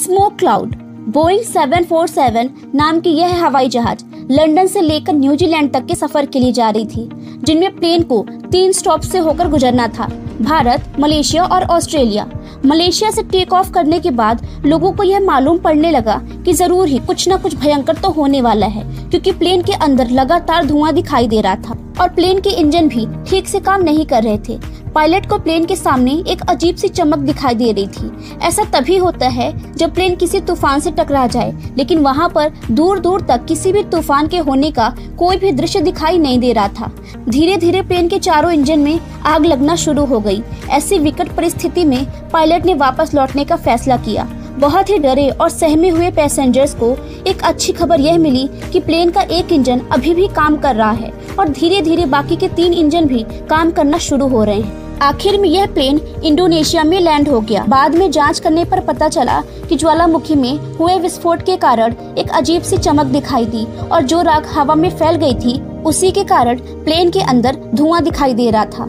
Smoke cloud Boeing 747 नाम की यह हवाई जहाज़ लंदन से लेकर न्यूजीलैंड तक के सफ़र के लिए जा रही थी, जिनमें प्लेन को तीन स्टॉप से होकर गुजरना था, भारत, मलेशिया और ऑस्ट्रेलिया। मलेशिया से टेक ऑफ़ करने के बाद लोगों को यह मालूम पड़ने लगा कि ज़रूर ही कुछ न कुछ भयंकर तो होने वाला है, क्योंकि प्लेन के अंदर लगातार धुआँ दिखाई दे रहा था और प्लेन के इंजन भी ठीक से काम नहीं कर रहे थे। पायलट को प्लेन के सामने एक अजीब सी चमक दिखाई दे रही थी। ऐसा तभी होता है जब प्लेन किसी तूफ़ान से टकरा जाए, लेकिन वहाँ पर दूर दूर तक किसी भी तूफ़ान के होने का कोई भी दृश्य दिखाई नहीं दे रहा था। धीरे धीरे प्लेन के चारों इंजन में आग लगना शुरू हो गई। ऐसी विकट परिस्थिति में पायलट ने वापस लौटने का फैसला किया। बहुत ही डरे और सहमे हुए पैसेंजर्स को एक अच्छी खबर यह मिली कि प्लेन का एक इंजन अभी भी काम कर रहा है और धीरे धीरे बाकी के तीन इंजन भी काम करना शुरू हो रहे हैं। आखिर में यह प्लेन इंडोनेशिया में लैंड हो गया। बाद में जाँच करने पर पता चला कि ज्वालामुखी में हुए विस्फोट के कारण एक अजीब सी चमक दिखाई दी और जो राख हवा में फैल गई थी, उसी के कारण प्लेन के अंदर धुआँ दिखाई दे रहा था।